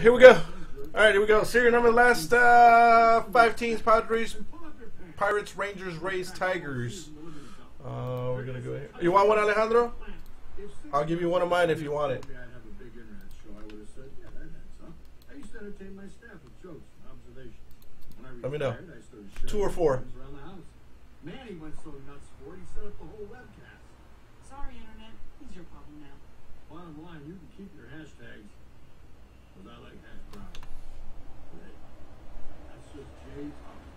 Here we go. All right, here we go. Serial number last uh, five teams: Padres, Pirates, Rangers, Rays, Tigers. Uh, we're gonna go here. You want one, Alejandro? I'll give you one of mine if you want it. Maybe I'd have a big internet show. I would have said, yeah, that had some. I used to entertain my staff with jokes and observations. When I Let me know. retired, I started sharing Two or four. programs around the house. Manny went so nuts for it, he set up the whole webcast. Sorry, Internet. Who's your problem now? Bottom line, you can keep your hashtags, but I like hash brown. But hey, that's just Jay talking.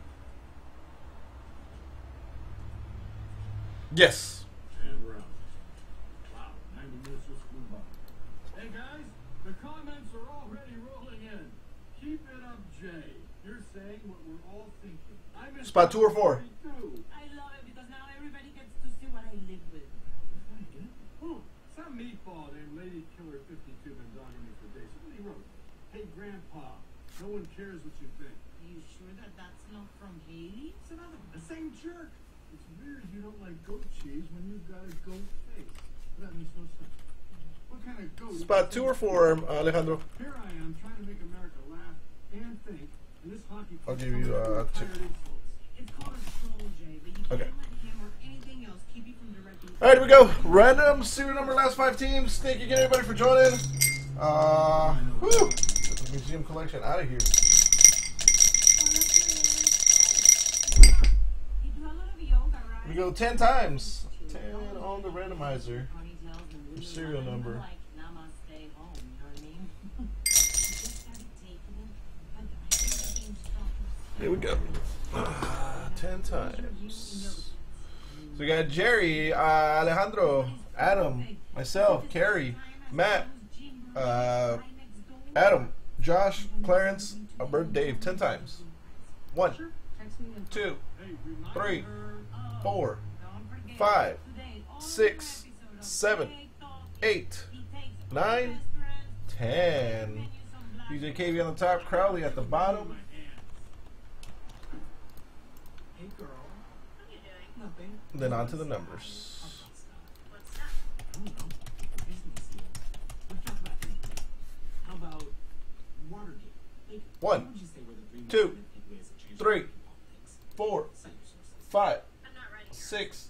Yes. And we're out. Wow, 90 minutes just flew by. Hey guys, the comments are already rolling in. Keep it up, Jay. You're saying what we're all thinking. I'm in Spot two or four? 42. I love it because now everybody gets to see what I live with. Who? Some meatball named Lady Killer 52 been dogging me for days. What he wrote? Hey, Grandpa, no one cares what you think. Are you sure that that's not from Haley? It's another one. The same jerk. It's weird you don't like goat cheese when you've got a goat face. That makes no sense. What kind of goat? Spot two or four, Alejandro. Here I am trying to make America laugh and think, and this hockey I'll give you, uh, two. It's called a troll, Jay, but you Okay. can't let him or anything else keep you from directing. All right, here we go. Random serial number last five teams. Thank you again, everybody, for joining. Uh, whew. Get the museum collection out of here. We go ten times. Ten on the randomizer. Your serial number. Here we go. ten times. So we got Jerry, uh, Alejandro, Adam, myself, Carrie, Matt, uh, Adam, Josh, Clarence, Albert, Dave. Ten times. One, two, three, four, five, six, seven, eight, nine, ten. DJ KV on the top, Crowley at the bottom. Hey, girl. Nothing. Then on to the numbers. One, two, three? Four, five. Six,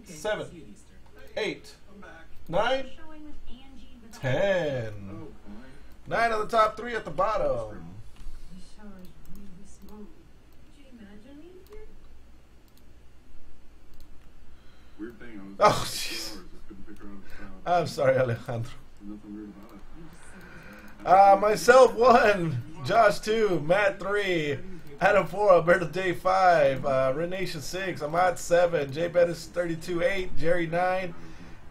Okay, seven, see you at Easter. eight, I'm back. nine, Showing with Angie with ten. Oh, boy. Nine on the top, three at the bottom. The shower is really small. Could you imagine me here? I was Oh, there for jeez. two hours, just couldn't figure out the sound. I'm sorry, Alejandro. Nothing weird about it. Uh, myself one, Josh two, Matt three, Adam four, Alberto Day five, uh, Renation six, Ahmad seven, Jay Bettis thirty two eight, Jerry nine,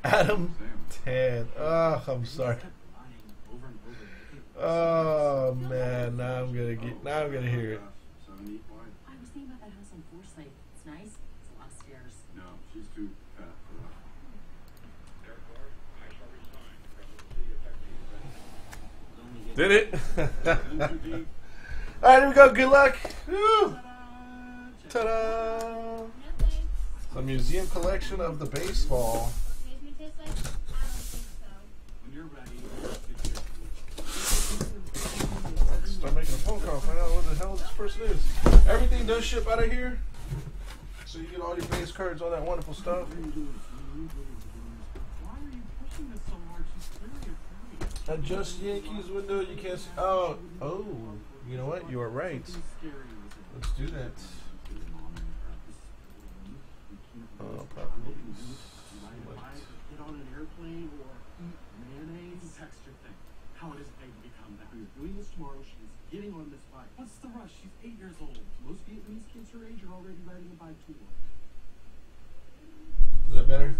Adam ten. Oh, I'm sorry. Kept lying over and over. Making- Oh man, now I'm gonna get now I'm gonna hear it. Seven, eight wide. I was thinking about that house on Forsyth. It's nice. It's a lot of stairs. No, she's too fat for that. Did it? All right, here we go. Good luck. Ta-da! The museum collection of the baseball. Start making a phone call. Find out what the hell this person is. Everything does ship out of here, so you get all your base cards, all that wonderful stuff. Why are you pushing this so hard? She's. Adjust Yankees window. You can't. See. Oh, oh. You know what? You are right. Something scary was in Let's do that. Uh, properties. Get on an airplane or mayonnaise. Text your thing. How it is paid to become that. We're doing this tomorrow. She's getting on this bike. What's the rush? She's eight years old. Most Vietnamese kids her age are already riding a bike too. Is that better?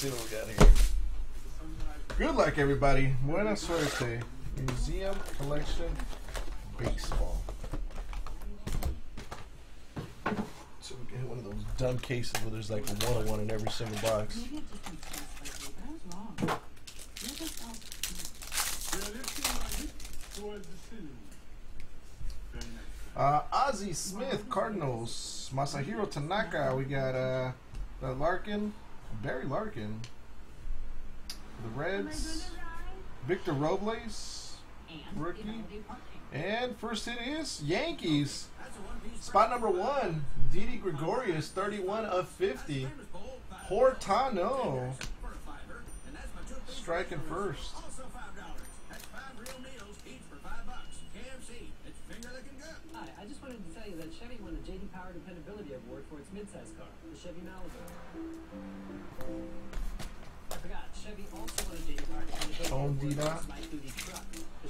See what we got here. Good luck, everybody. Buena suerte. Museum collection baseball. So we get one of those dumb cases where there's like a one on one in every single box. Maybe it just makes sense like me, but I was wrong. You're just out. Yeah, this seems like it. Towards soon. Very nice. Uh, Ozzie Smith, Cardinals. Masahiro Tanaka. We got uh, uh, Larkin, Barry Larkin. The Reds. Victor Robles. And Rookie. in holiday parking. And first hit is Yankees. Spot number one, Didi Gregorius, 31 of 50. Hortano striking first. You that Chevy won the JD Power Dependability Award for its midsize car, the Chevy Malibu. I forgot, Chevy also won a JD Power Dependability Oh, Award for its light-duty truck,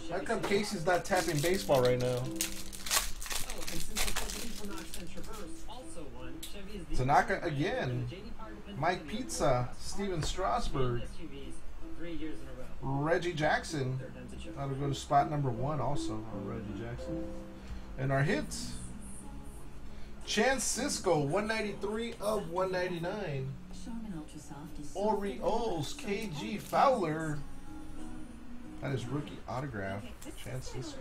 How come Silverado. Casey's not tapping baseball right now? Oh, and since the Chevy Equinox and Traverse also won, Chevy is the Tanaka again. to win the JD Power Dependability Mike Piazza, across Steven cars, Strasburg. and SUVs three years in a row. Reggie Jackson. Third time's a charm. That'll go to spot number one also Reggie Jackson. And our hits. Chance Cisco, 193 of 199. Charmin Ultra Orioles, KG Fowler. That is rookie autograph. Chance Cisco.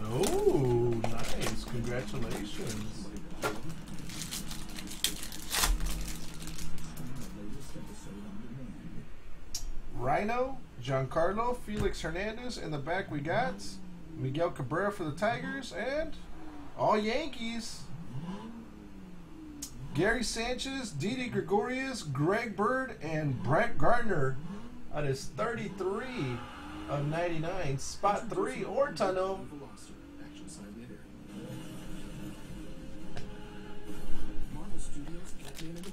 Oh, nice. Congratulations. Rhino, Giancarlo, Felix Hernandez. In the back, we got Miguel Cabrera for the Tigers and all Yankees. Gary Sanchez, Didi Gregorius, Greg Bird, and Brett Gardner. on his 33 of 99. Spot 3, Ortano.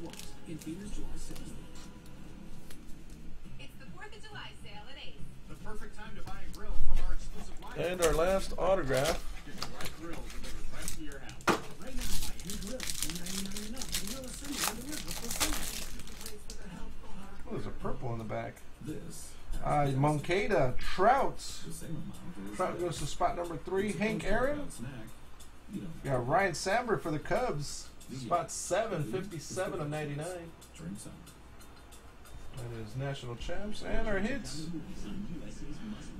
Wasp in theaters July 6th. And our last autograph. Oh, there's a purple in the back. This Uh, Moncada, Trouts. Trout goes to spot number three. Hank Aaron. got Ryan Samber for the Cubs. Spot 7, 57 of 99. That is national champs. And our hits.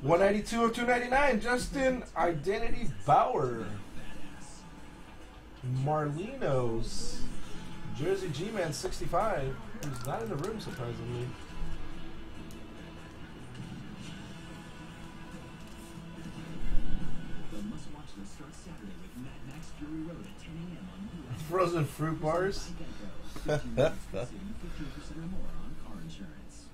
192 of 299. Justin Identity Bauer. Marlinos. Jersey G Man 65. Who's not in the room, surprisingly. The must watch list starts Saturday with Mad Max Fury Road at 10 a.m. on US. Frozen fruit bars. 15 percent or more on car insurance.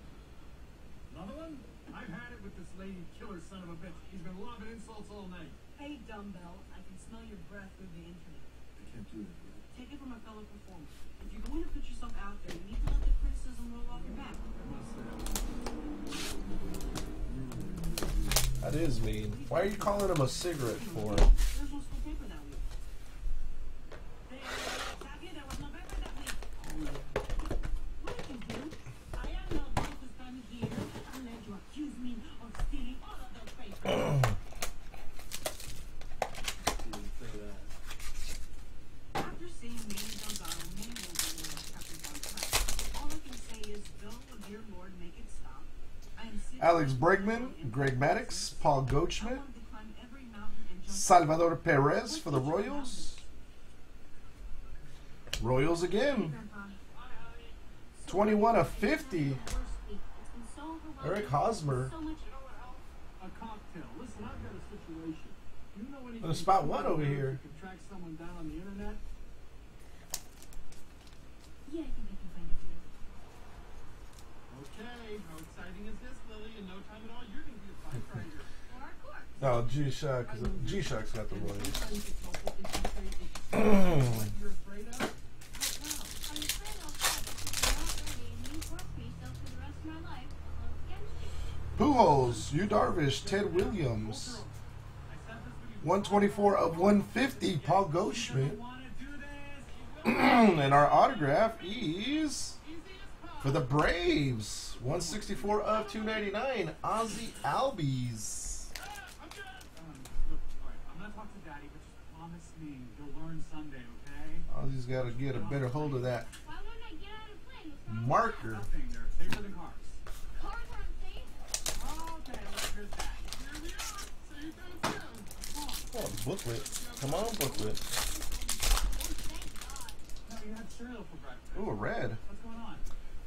Another one? I've had it with this lady killer son of a bitch. He's been lobbing insults all night. Hey, dumbbell, I can smell your breath through the internet. I can't do that yet. Take it from a fellow performer. If you're going to put yourself out there, you need to let the criticism roll off your back. That is mean. Why are you calling him a cigarette for? There's no school paper that week. Hey, Xavier, there was no paper that week. What did you do? I am not going to stand here and let you accuse me of stealing all of those papers. After seeing many Gonzalo, many Gonzalo captains on track, all I can say is, though, dear Lord, make it stop. I am sitting Alex here Bregman, in Greg Maddux, Paul Goldschmidt, wanted to climb every mountain and jump Salvador Perez for the Royals. Royals again. 21 of 50. Eric Hosmer. A cocktail. Listen, I've got a situation. Do you know anything There's spot one over here. who Can track someone down on the internet? Yeah, I think I can find it for you. Okay, how exciting is this, Lily? In no time at all, you're going to be a firefighter. Or our court. No, G Shock. G Shock's got the Royals. Sometimes it's helpful if you say it's what you're afraid of. Well, I'm afraid I'll fight because I'm not ready and you court me so for the rest of my life I'll vote against you. Pujols, Yu Darvish, Ted Williams. I said this when you 124 of 150, Paul Goldschmidt. want to do this. You will. and our autograph is Easy as pie. for the Braves. 164 of 299, Ozzie Albies. Ozzie's got to get a better hold of that Why wouldn't I get out and play? Looks marker. Nothing. They're safer than cars. Cars aren't safe. Okay, let's hear that. Here we are. Safe as hell. Oh, booklet. Come on, booklet. Thank God. No, you had cereal for breakfast. Ooh, a red. What's going on?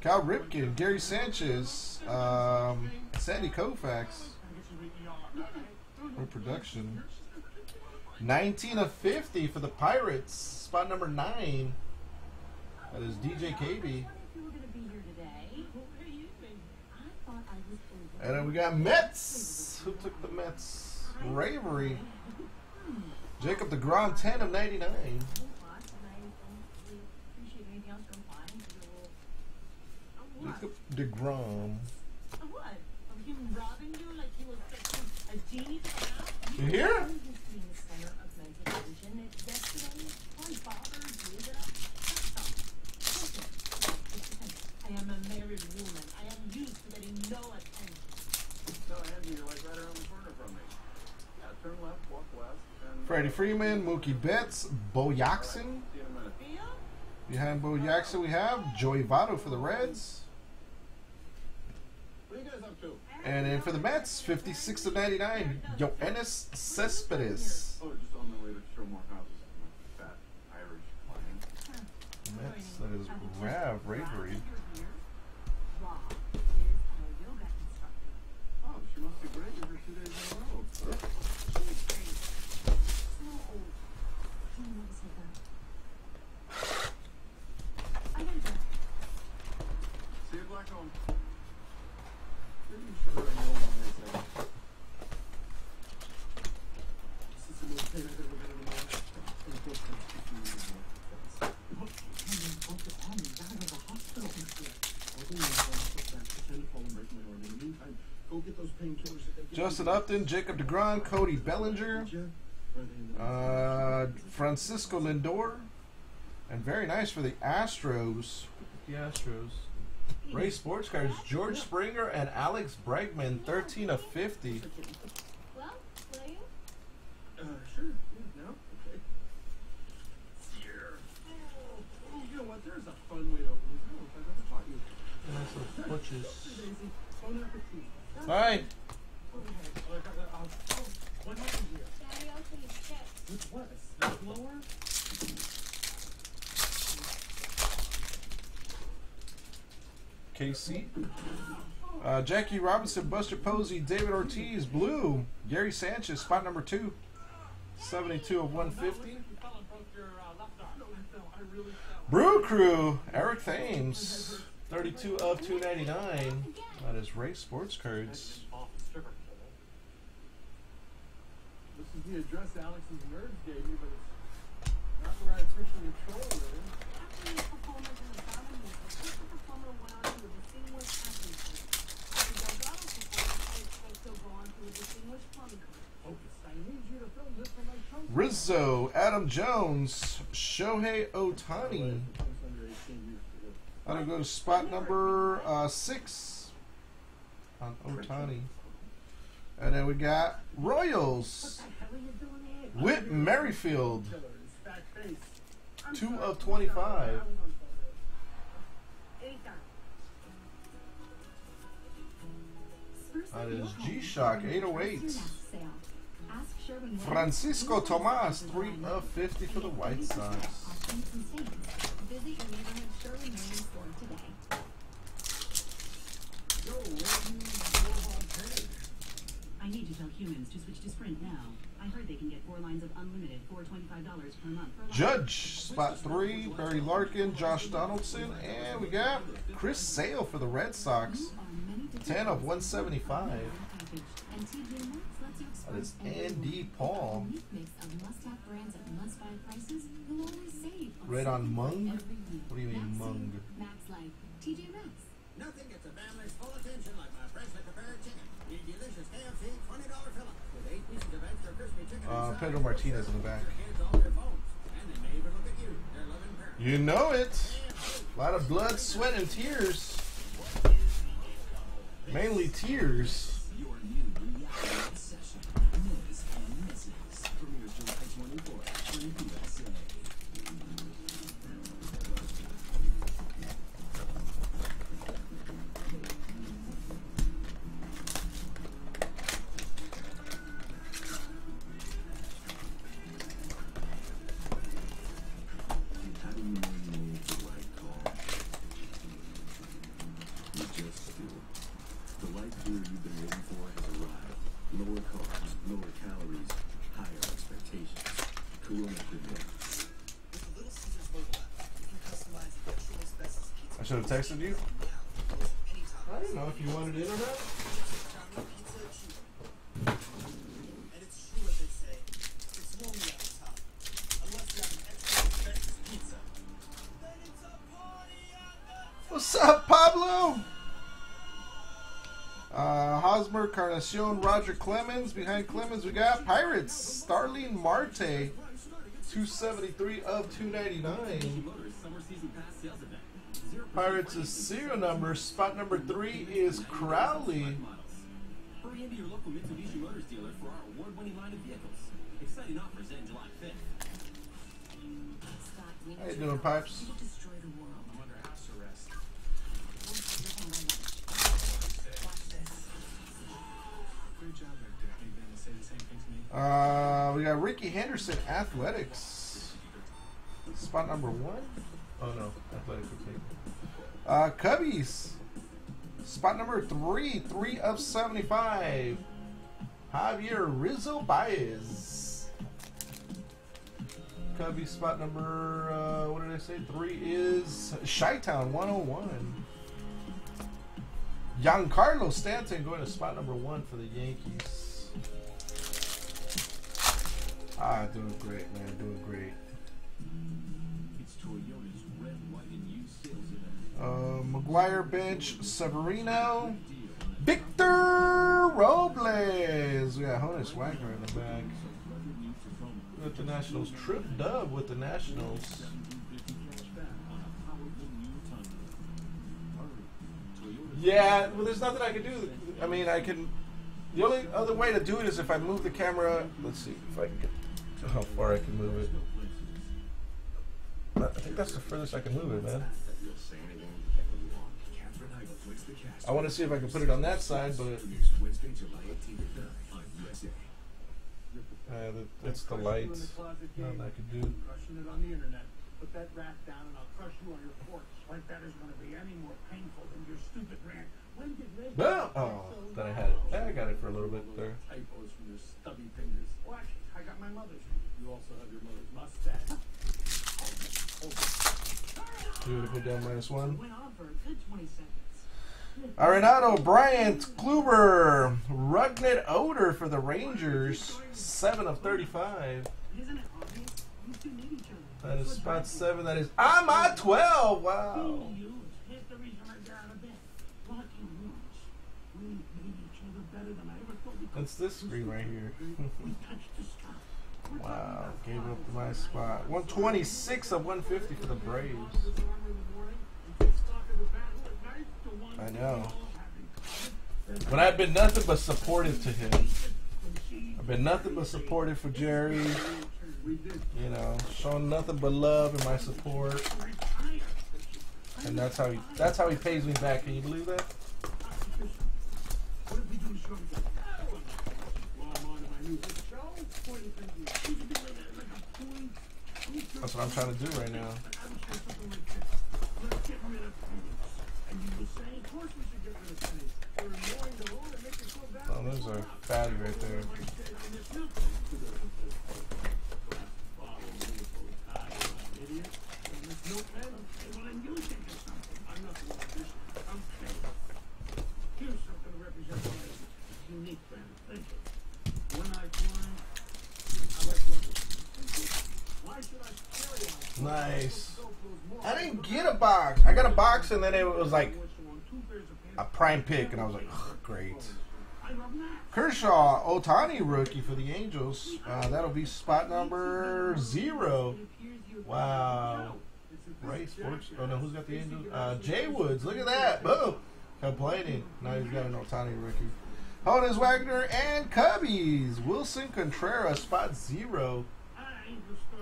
Cal Ripken, Gary Sanchez, um, Sandy Koufax. Gotta get you to the. Okay. Reproduction. 19 of 50 for the Pirates. Spot number 9. That is DJ KB. You you was. And then we got Mets. Who took the Mets? Ravery. Jacob DeGrom, 10 of 99. Lots, and I don't really appreciate anything else from flying. So, a what? Jacob DeGrom. A what? Of him robbing you like he was such a genie to the house? You hear? I'm used to being the center of my attention. If yesterday my father did it, that's all. Listen, listen, I am a married woman. I am used to getting no attention. No, Andy, you're like right around the corner from me. Yeah, turn left, walk west, and. Freddie Freeman, Mookie Betts, Bo Jackson. Behind Bo Jackson, we have Joey Votto for the Reds. And then for the Mets, 56 of 99, Yoenis Cespedes. Oh, just on my way to show more houses to my fat Irish client. Mets, that is Rav Ravery. Rob is a yoga instructor. Oh, she must be great. You're here two days in a row. She's great. So old. Can you notice her though? I gotta go. See you, Blackcomb. Pretty sure I know what I said. This is the most pain I've ever been in my life. And of course, that's just me. Look, you didn't book it on me. Gotta go to the hospital. I'll go in and put that pretend to fall and break my arm. In the meantime, go get those painkillers that they give Justin you. Upton, Jacob DeGrom, Cody Bellinger, Did ya? Are they in the- uh, Francisco Lindor, and very nice for the Astros. The Astros. Ray Sports Cards, George Springer and Alex Bregman, 13 of 50. Well, will you? Uh, sure. Yeah, now? Okay. Here. Oh, you know what? There's a fun way to open these. I don't know if I've ever taught you. Nice little butches. Daisy. Bon appetit. Alright, Oh, okay. Oh, I got that. Uh, oh, what happened here? Daddy, open his chest. With? A? KC. Uh, Jackie Robinson, Buster Posey, David Ortiz, Blue, Gary Sanchez, spot number two. 72 of 150. You fell and broke your uh, left arm. No, I fell. I really fell. Brew Crew, Eric Thames, 32 of 299. That is Ray Sports Cards. Off the stripper pole. This is the address Alex's nerds gave me, but it's not where I officially patrol with. After his performance in the Diamond League, the Christian performer went on to a distinguished athlete career. After Delgado's performance, I expect he'll go on to a distinguished plumbing career. Focus. I need you to film this for my show. Rizzo, Adam Jones, Shohei Ohtani. It's under 18 years to. That'll go to spot number uh, six on Ohtani. And then we got Royals? Whit Merrifield, two of 25. That is G-Shock, 808. Ask Sherwin what Francisco Tomas, three of 50 for the White Sox. options and stands. Visit your neighborhood Sherwin Marine store today. Yo, where do you live on page? I need to tell humans to switch to Sprint now. I heard they can get four lines of unlimited for $25 per month. Judge, spot three, Barry Larkin, Josh Donaldson, and we got Chris Sale for the Red Sox. You are many to 10 of 175. package, and TJ Maxx lets you That is Andy Paul. A unique mix of must-have brands at must-buy prices. You'll always save on Red on Mung? What do you mean, Max Mung? Uh. Pedro Martinez in the back. You know it. A lot of blood, sweat, and tears. Mainly tears. Should have texted you. I didn't know if you wanted it or not. What's up, Pablo? Uh, Hosmer, Carnacion, Roger Clemens. Behind Clemens, we got Pirates. Starling Marte, 273 of 299. Pirates is serial number. Spot number three is Crowley. Hurry into your local Mitsubishi Motors dealer for our award-winning line of vehicles. Exciting offers end July 5th. How you doing, Pipes? You destroy the world. I'm under house arrest. Watch this. Great job, Victor. Are you going to say the same thing to me? Uh, we got Rickey Henderson, Athletics. Spot number one. Oh no, Athletics are taken. Uh, Cubbies. Spot number three, three of seventy-five. Javier Rizzo Baez. Cubbies spot number uh, what did I say? Three is Chi-Town 101. Giancarlo Stanton going to spot number one for the Yankees. Ah, doing great, man. Doing great. Uh, McGwire bench, Severino, Victor Robles. We got Honus Wagner in the back. With the Nationals, trip dub with the Nationals. Yeah, well, there's nothing I can do. I mean, I can. The only other way to do it is if I move the camera. Let's see if I can get how far I can move it. I think that's the furthest I can move it, man. I want to see if I can put it on that side, but Next Wednesday, July 18th at 9 uh, that, that's the lights. Nothing I can do. Crushing it on the internet. Put that rat down and I'll crush you on your porch. Like that is going to be any more painful than your stupid rant. When did Ray Well, oh, then I had it. I got it for a little bit there. Typos from your stubby fingers. Watch, I got my mother's. You also have your mother's mustache. Do it. Go down minus one. Went on for a good 20 seconds. Arenado, Bryant, Kluber, Rougned Odor for the Rangers. Seven of thirty-five. Isn't it obvious? You two need each other. That is spot seven. That is I'm at twelve. Wow. That's this screen right here. Wow. Gave up my spot. One twenty-six of one fifty for the Braves. I know. But I've been nothing but supportive to him. I've been nothing but supportive for Jerry. You know, showing nothing but love and my support. And that's how he that's how he pays me back. Can you believe that? That's what I'm trying to do right now. Oh, there's a fatty right there. Nice. I didn't get a box. I got a box and then it was like a prime pick, and I was like, "Ugh, great. Kershaw, Ohtani rookie for the Angels. Uh, that'll be spot number zero. Wow. Ray Sports. Oh no, who's got the Angels? Uh, Jay Woods. Look at that. Boom. Complaining. Now he's got an Ohtani rookie. Honus Wagner and Cubbies. Willson Contreras, spot zero.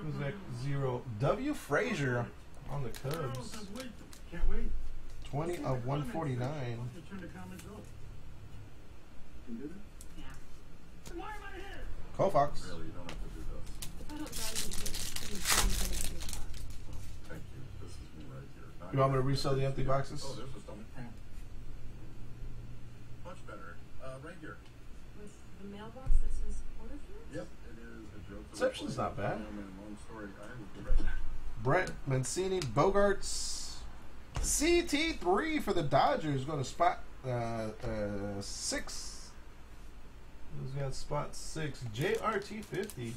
Who's that zero? W. Frazier on the Cubs. Can't wait. 20 of 149. Turn the. Can do that? Yeah. Why am I here? Koufax. Really, you don't have to do this. If I don't drive you to get any things in the car. Thank you. This is me right here. You want me to resell the empty boxes? Oh, there's a stomach. Much better. Uh, right here. With the mailbox that says order for Yep, it is a joke. Reception's not bad. Long story. I was direct. Brett Mancini, Bogaerts, CT3 for the Dodgers. Going to spot uh, uh, six. Who's got spot six? JRT50.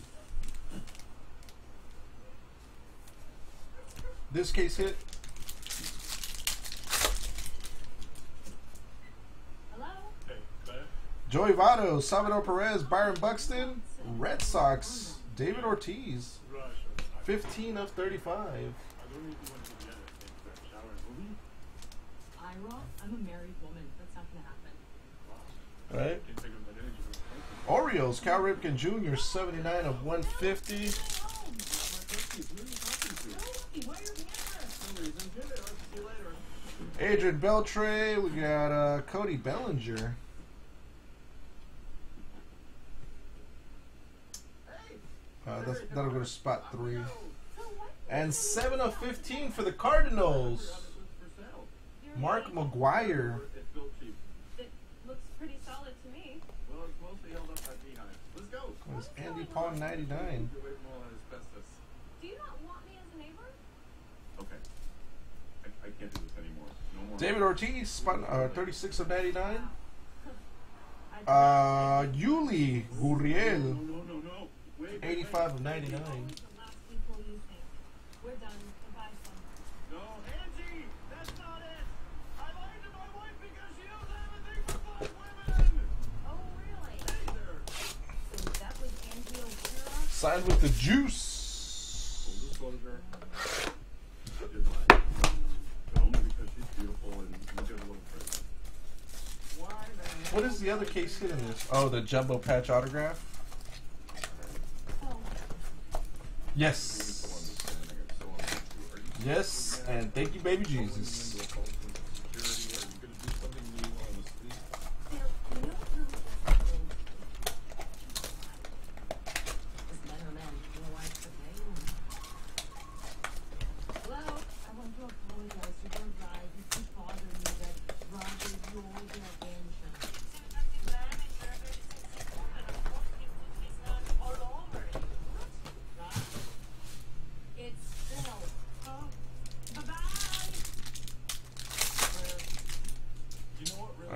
This case hit. Joey Votto, Salvador Perez, Byron Buxton, Red Sox, David Ortiz. Rush. 15 of 35. I don't need to went to the other thing for a shower and movie. Ira, I'm a married woman. That's not gonna happen. Right? Can't take up that energy. for a Orioles, Cal Ripken Jr., 79 of 150. Hey, where are your cameras? No reason. Get it. I'll see you later. Adrian Beltre, we got uh, Cody Bellinger. Uh, that's, that'll go to spot three. And 7 of 15 for the Cardinals. Mark McGwire. It's built cheap. It looks pretty solid to me. Well, it's mostly held up by beehives. Let's go. Was Andy Pong 99. Get away from all that asbestos. Do you not want me as a neighbor? Okay. I, I can't do this anymore. No more. David Ortiz, spot uh, 36 of 99. I Uh, Yuli No, Gurriel, no, no, no. Wait. wait, wait. 85 of 99. the last people you think. We're done. Goodbye, son. No, Angie, that's not it. I lied to my wife because she doesn't have a thing for black women. Oh, really? Hey there. So that was Angie O'Hara? Signed with the Full Juice. disclosure. I did lie. But only because she's beautiful and you get a little crazy. Why the hell? What is the other case hit in this? Oh, the jumbo patch autograph. Oh, Yes. Yes, and thank you, baby Jesus.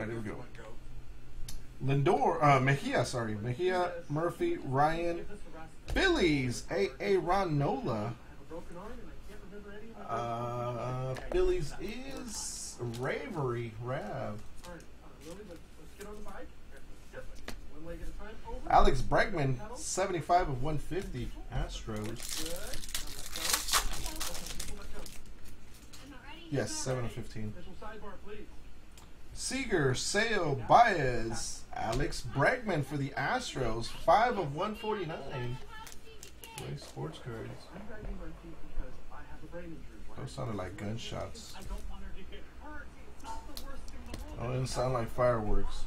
Alright, here we go. Lindor, uh, Mejia, sorry, Mejia, Murphy, Ryan, Billy's, A. A. Ron Nola. I have a broken arm and I can't remember any of it. Uh, Billy's is Ravery, Rav. Alright, Lily, let's, let's get on the bike. Yep, one leg at a time. Over. Alex Bregman, 75 of 150, Astros. Good. Now let go. Okay, let go. I'm not ready. Yes, 7 of 15. Seager, Sale, Baez, Alex Bregman for the Astros, 5 of 149. Play sports cards. Those sounded like gunshots. Oh, it didn't sound like fireworks.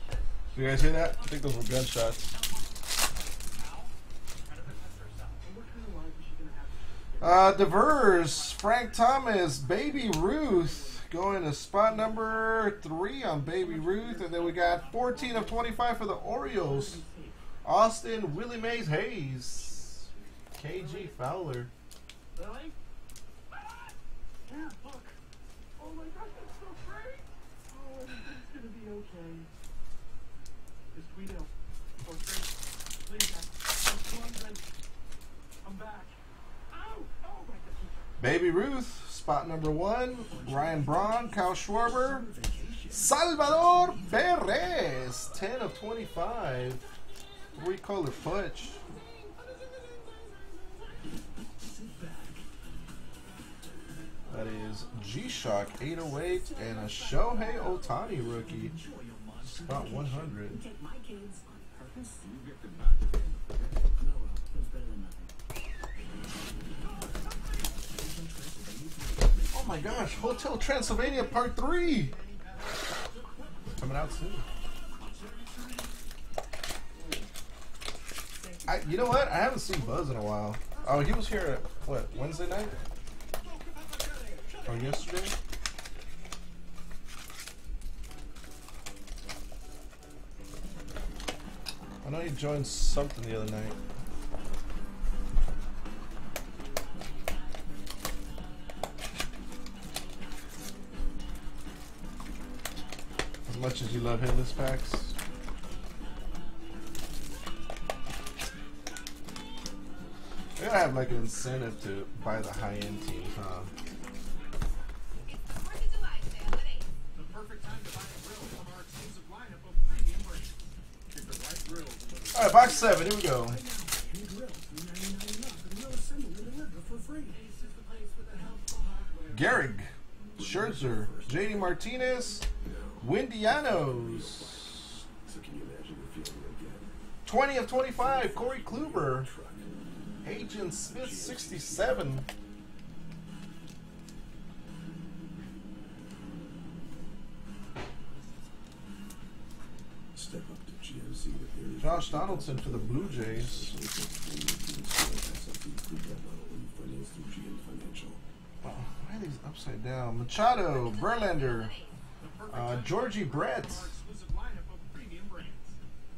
You guys hear that? I think those were gunshots. Uh, Devers, Frank Thomas, Baby Ruth going to spot number three on Baby Ruth, and then we got 14 of 25 for the Orioles. Austin Willie Mays Hayes, KG Fowler. Really? Look. Oh my gosh, that's so great. Oh, it's gonna be okay. Just tweet out. Or. Please, I'm back. Ow! Oh my gosh. Baby Ruth, spot number one. Ryan Braun, Kyle Schwarber, Salvador Perez, 10 of 25. Three color punch. That is G Shock 808 and a Shohei Ohtani rookie. Spot 100. Take my kids on purpose. You get the back. No, well, it was better than nothing. Oh my gosh, Hotel Transylvania Part 3! Coming out soon. I, you know what? I haven't seen Buzz in a while. Oh, he was here, what, Wednesday night? Or yesterday? I know he joined something the other night. Much as you love hitless packs. They gotta have like an incentive to buy the high end team, huh? Alright, box seven, here we go. Any grill, $3.99 enough, and we'll assemble and deliver for free. Ace is the place with the helpful hardware. Gehrig, Scherzer, JD Martinez, Windianos. So can you imagine the feeling again? 20 of 25, Corey Kluber. Agent Smith, 67. Step up to GMC Josh Donaldson for the Blue Jays. Oh, why are these upside down? Machado, Verlander, uh, Georgie Brett. Our exclusive lineup of premium brands.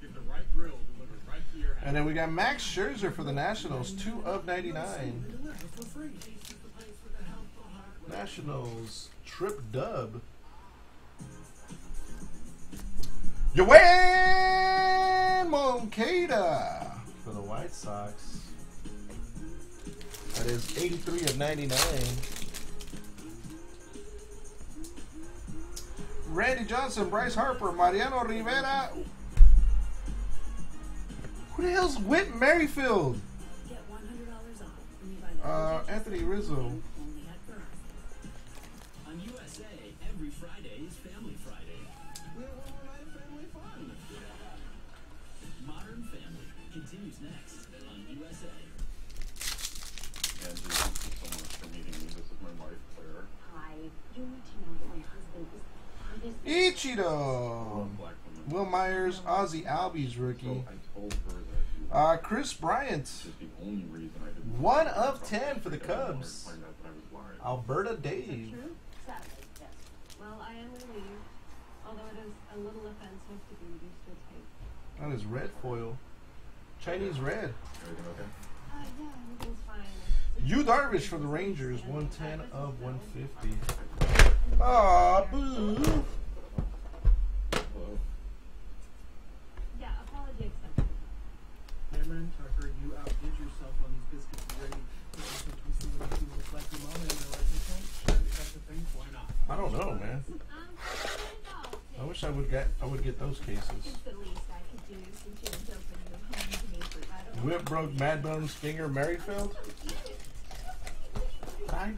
Get the right grill delivered right to your house. And then we got Max Scherzer for the Nationals, 2 of 99. Deliver for free. Ace is the place with the helpful hardware. Nationals, Trip Dub. Yoan Moncada for the White Sox. That is 83 of 99. Randy Johnson, Bryce Harper, Mariano Rivera. Who the hell's Whit Merrifield? Get $100 off when you buy the Uh, Anthony Rizzo. The hardest. Ichiro. Black woman. Wil Myers, Ozzie Albies rookie. I told her that you Uh, Kris Bryant, is the only reason I didn't. One of 10 for the I didn't want her to Cubs. Find out that I was lying. Alberta Dave. Well, I am relieved. Although it is a little offensive to be used to a tape. That is red foil. Chinese red. Everything okay? Uh, yeah, everything's fine. Yu Darvish for the Rangers, 110 of 150. Aw, boo. Cameron, Tucker, you outdid yourself on these biscuits already. I don't know, man. I wish I would get I would get those cases. Whip broke Mad Bones finger Merrifield. I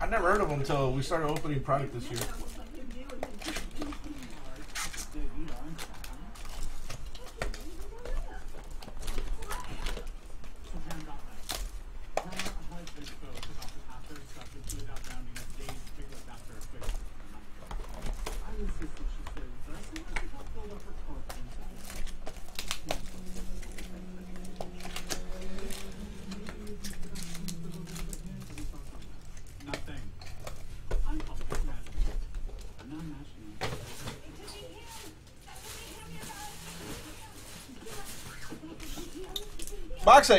I never heard of them until we started opening product this year. So Pam got that. Growing up a high fish boat took off the half their stuff and threw it out rounding up days to figure out after a quick. I insist that she stay with us and let me help build up her confidence. Nothing. I'm always imagining. I'm not imagining. Box.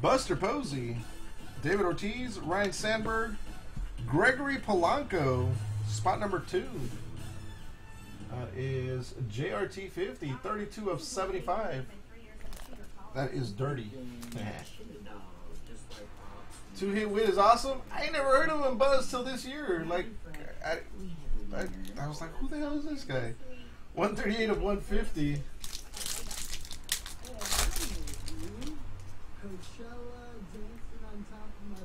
Buster Posey, David Ortiz, Ryan Sandberg, Gregory Polanco, spot number two. That is JRT 50, 32 of 75. That is dirty. Two hit win is awesome. I ain't never heard of him Buzz till this year. Like, was like, who the hell is this guy? 138 of 150. Coachella, dancing on top of my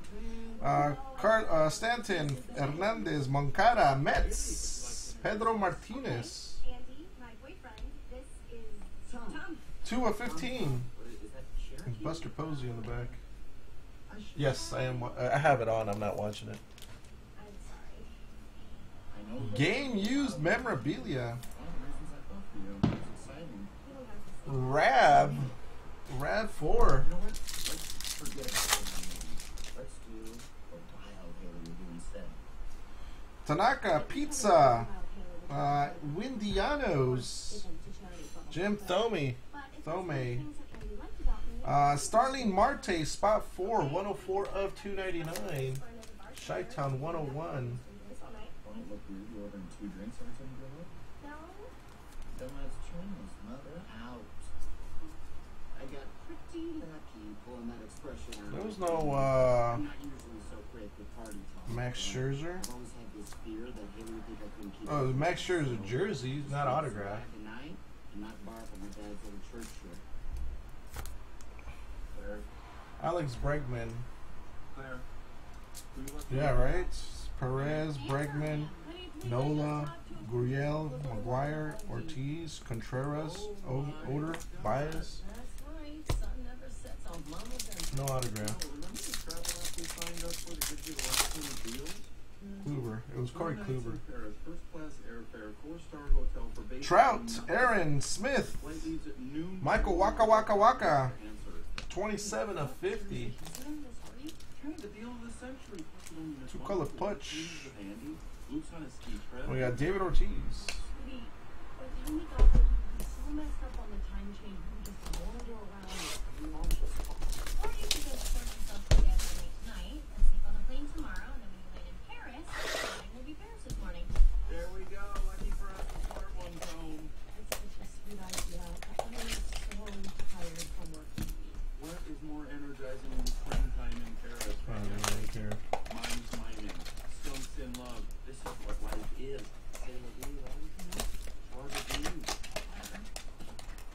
van. Uh, Car- uh, Stanton, Hernandez, Moncada, Mets, Pedro Martinez. 2 of 15. What is, is that Cherokee? And Buster Posey in the back. Yes, I am. I have it on. I'm not watching it. I'm sorry. I know. Game used memorabilia. One of the reasons I thought for you. It's exciting. You don't have used memorabilia. Rab. Rab 4. You know what? Let's forget about the name. Let's do what Wild Haley would do instead. Tanaka Piazza. Uh, Windianos. Jim Thome. Thome. Uh, Starling Marte, spot four, 104 of 299. Chi Town 101. Don't it look weird? You ordering two drinks every time you go out? Then let's turn this mother out. I got pretty lucky pulling that expression out. There was no uh, I'm not usually so quick with party talk. Max but Scherzer. I've always had this fear that Haley would think I couldn't keep Oh, up. Max Scherzer So, jersey, just not gonna autograph. survive Tonight and not borrow from my dad's old church shirt. Alex Bregman. Claire. Who you want Yeah, right? Perez, Bregman, Nola, Gurriel, McGwire, Ortiz, Contreras, o- Odor, and No autograph. Kluber. It was Corey Kluber. Trout, Aaron Smith. Michael Wacha Waka Waka. 27 of 50. Two one color trip. punch. Cruises with Andy. Luke's on his ski trip. We got David Ortiz. Sweetie, by the time we got there, we'd be so messed up on the time change, we would just wander around and mom just Or you could just sort yourself together late tonight and sleep on a plane tomorrow, and then when you land in Paris, flying will be Paris this morning. There we go. Lucky for us, the smart one's home. It's such a sweet idea. I am so tired from working. What is more energizing than springtime in Paris? Mine's mining. Skunks in love. This is what life is. Say la vie, right? Hard to believe.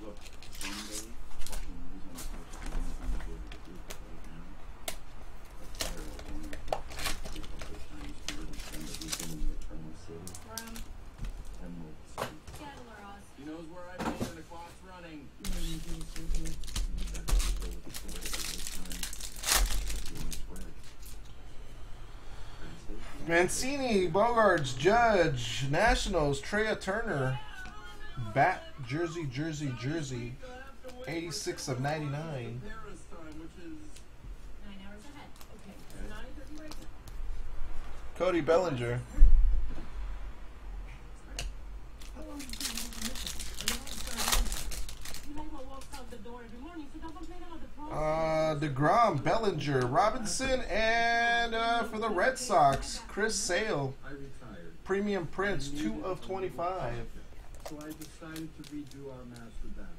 Look, someday, fucking lose on as much as anything to do with the group right now. But fire will only affect the couple of times here and spend a weekend in the eternal city. Um, Emerald City. Settler Ross. He knows where I've been and the clock's running. Mm, do sweetie. That doesn't go with the story of this time. Doing his work. Translation? Mancini, Bogaerts, Judge, Nationals, Trea Turner, Bat, Jersey, Jersey, Jersey, 86 of 99. Paris time, which is Nine hours ahead. Okay, so nine thirty right now. Cody Bellinger. How long have you been using this? Are you all started? You know what walks out the door every morning, so don't complain about the problem. Uh, DeGrom, Bellinger, Robinson, and uh, for the Red Sox, Chris Sale. Premium Prince, 2 of 25. So I decided to redo our master battle.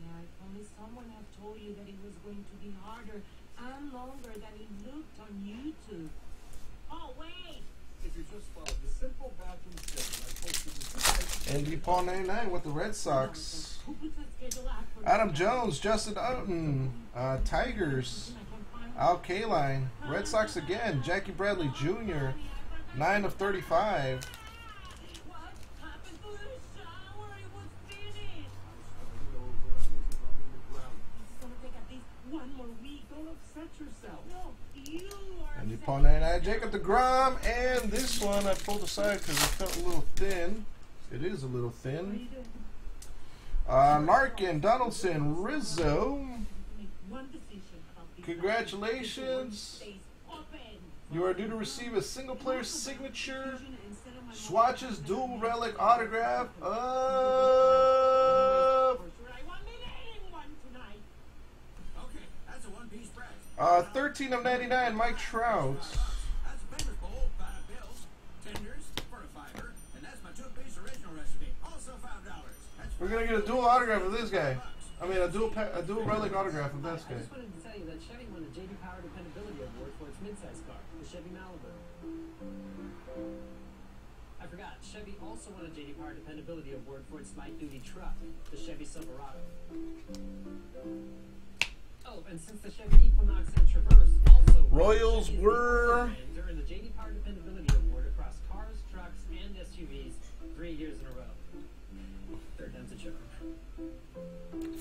Yeah, if only someone had told you that it was going to be harder and longer than it looked on YouTube. Oh, wait! If you just follow the simple bathroom schedule I posted in two Paul 99 with the Red Sox. Adam Jones, Justin Upton, uh, Tigers, Al Kaline, Red Sox again, Jackie Bradley Jr., 9 of 35. What happened to the shower? It was finished. Started over and you upset. 99, Jacob DeGrom, and this one I pulled aside because it felt a little thin. It is a little thin. Uh, Larkin, Donaldson, Rizzo. Make one decision about this. Congratulations. You are due to receive a single player signature, swatches, dual relic autograph of For sure, I want me eating one tonight. Okay, that's a one-piece bread. uh, 13 of 99, Mike Trout. We're gonna get a dual autograph of this guy. I mean, a dual a dual relic autograph of this guy. I just wanted to tell you that Chevy won the JD Power Dependability Award for its midsize car, the Chevy Malibu. I forgot, Chevy also won a JD Power Dependability Award for its light duty truck, the Chevy Silverado. Oh, and since the Chevy Equinox and Traverse also Royals were- earned the JD Power Dependability Award across cars, trucks, and SUVs three years in a row.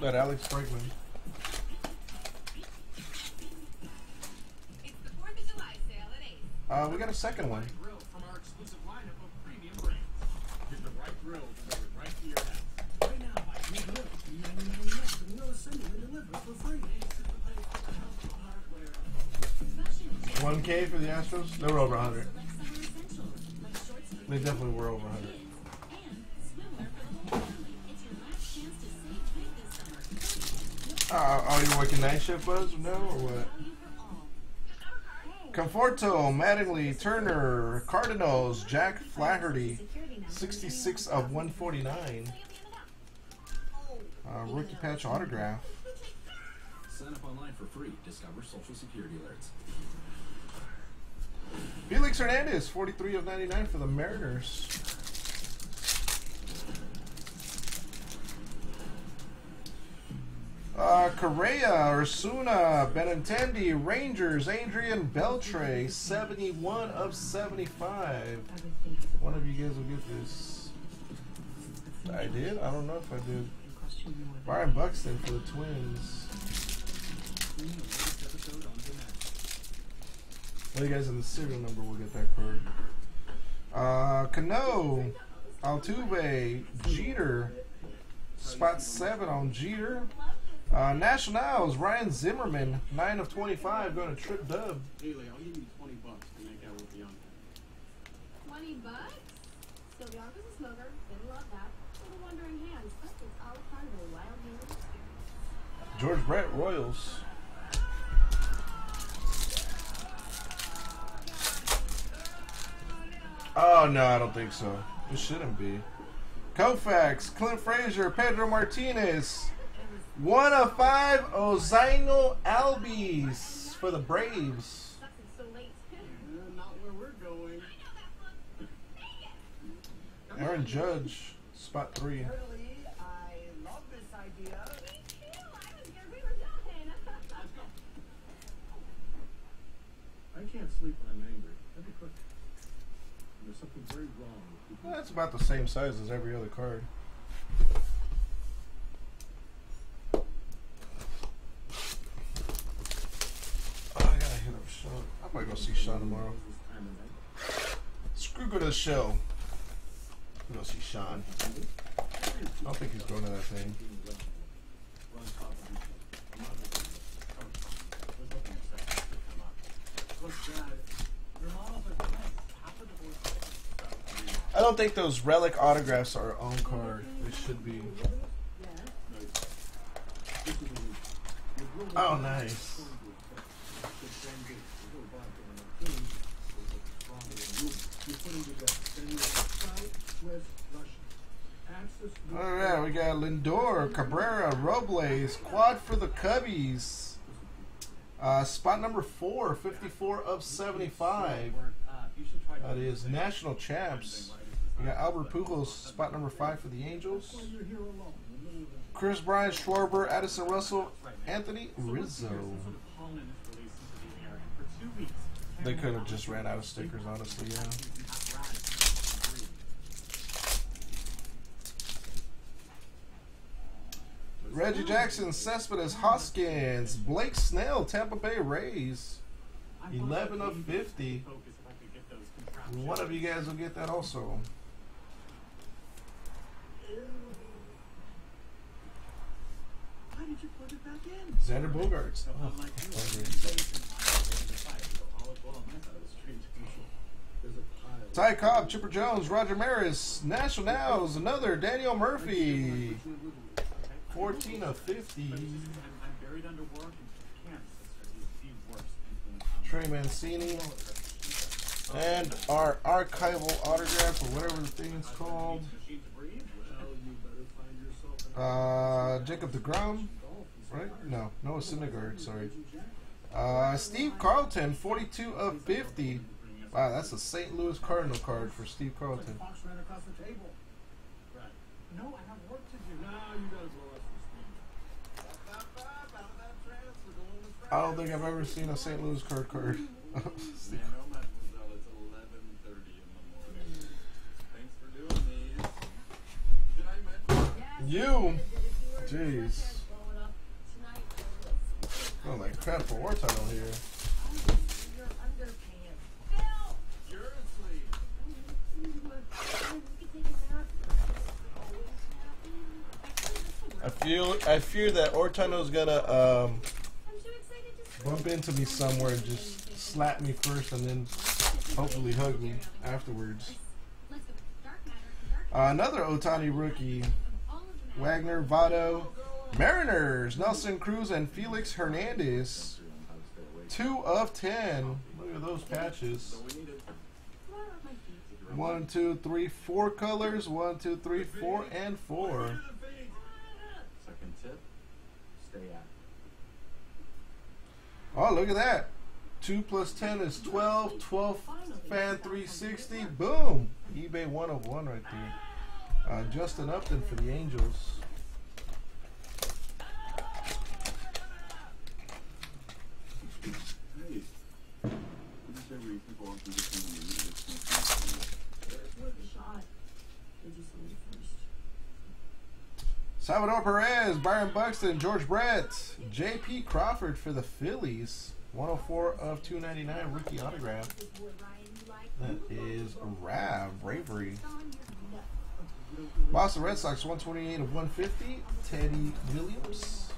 $3.99 less, and we got a second one. One K for the Astros. They were over 100. Select summer essentials like shorts for They definitely were over 100. Uh, are you working night shift, Buzz? No, or what? Conforto, Mattingly, Turner, Cardinals, Jack Flaherty, 66 of 149. Uh, rookie patch autograph. Sign up online for free. Discover Social Security alerts. Felix Hernandez, 43 of 99 for the Mariners. Uh, Correa, Osuna, Benintendi, Rangers, Adrian Beltre, 71 of 75. One of you guys will get this. I did? I don't know if I did. Byron Buxton for the Twins. Well, you guys in the serial number will get that card. Uh, Cano, Altuve, Jeter, spot seven on Jeter. Uh, Nationals, Ryan Zimmerman, 9 of 25, going to Trip Dub. Haley, I'll give you 20 bucks to make out with Bianca. 20 bucks? Still Bianca's a smoker. Didn't love that. Little wandering hands, but it's all part of the wild game experience. George Brett, Royals. Oh, no, I don't think so. It shouldn't be. Koufax, Clint Frazier, Pedro Martinez. One of five, Ozhaino Albies for the Braves. Sucks it's so late. Not where we're going. Aaron Judge, spot three. I love this idea. I was here. We were done. I can't sleep when I'm angry. Every quick. There's something very wrong. That's about the same size as every other card. Oh, I gotta hit up Sean. I might go see Sean tomorrow. Screw go to the show. I'm gonna see Sean. I don't think he's going to that thing. I don't think those relic autographs are on card. They should be. Oh, nice. All right, we got Lindor, Cabrera, Robles, quad for the Cubbies. Uh, spot number four, 54 of 75. That is national champs. We got Albert Pujols, spot number five for the Angels. Kris Bryant, Schwarber, Addison Russell, Anthony Rizzo. They could have just ran out of stickers, honestly, yeah. Reggie Jackson, Cespedes, Hoskins, Blake Snell, Tampa Bay Rays. 11 of 50. One of you guys will get that also. Why did you put it back in? Xander Bogaerts. Oh, oh Ty Cobb, Chipper Jones, Roger Maris, Nationals, another Daniel Murphy. 14 of 50. I'm buried under work and can't, sister. It's the worst. Trey Mancini. And our archival autograph, or whatever the thing is called. Machine to breathe? Well, you better find yourself an Uh, Jacob DeGrom, right? No, Noah Syndergaard, sorry. Uh, Steve Carlton, 42 of 50. Wow, that's a St. Louis Cardinal card for Steve Carlton. Fox ran across the table. Right. No, I have work to do. Now you gotta blow up some steam. I don't think I've ever seen a St. Louis card card. Yeah, no, mademoiselle, it's 11.30 in the morning. Thanks for doing these. Did I you, jeez. Oh my crap for war tunnel here. I feel I fear that Ortano's gonna um, I'm so excited to bump into me somewhere and just slap me first and then hopefully hug me afterwards. Uh, another Ohtani rookie. Wagner, Votto, Mariners, Nelson Cruz, and Felix Hernandez. Two of ten. Look at those patches. One, two, three, four colors. One, two, three, four, and four. Second tip, stay at. Oh, look at that. 2 plus 10 is 12. 12 fan 360. Boom. eBay 101 right there. Uh, Justin Upton for the Angels. Hey, what do you say we people often get from the media? It's not Worth a shot. They just need it first. Salvador Perez, Byron Buxton, George Brett, J.P. Crawford for the Phillies. 104 of 299 rookie autograph. That is Rav Bravery. Boston Red Sox 128 of 150. Teddy Williams.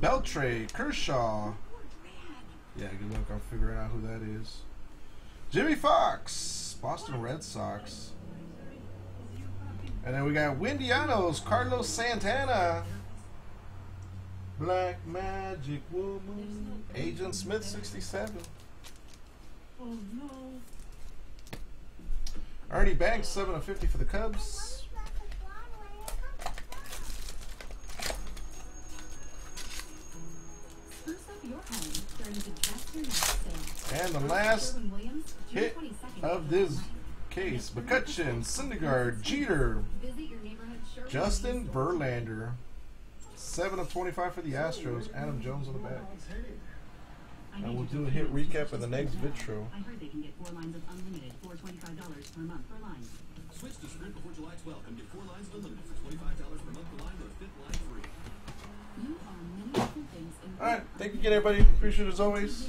Beltre, Kershaw. Yeah, good luck on figuring out who that is. Jimmie Foxx, Boston Red Sox. And then we got Windianos, Carlos Santana. Black Magic Woman. Agent Smith 67. Oh no. Ernie Banks, 7 of 50 for the Cubs. And the last hit of this case McCutcheon, Syndergaard, Jeter, Justin. Verlander. 7 of 25 for the Astros. Adam Jones on the back. And we'll do a hit recap in the next show. I heard they can get four lines of unlimited for $25 per month per line. Switch to Sprint before July 12th and get four lines of unlimited for $25 per month per line with a fifth line free. Alright, thank you again, everybody. Appreciate it as always.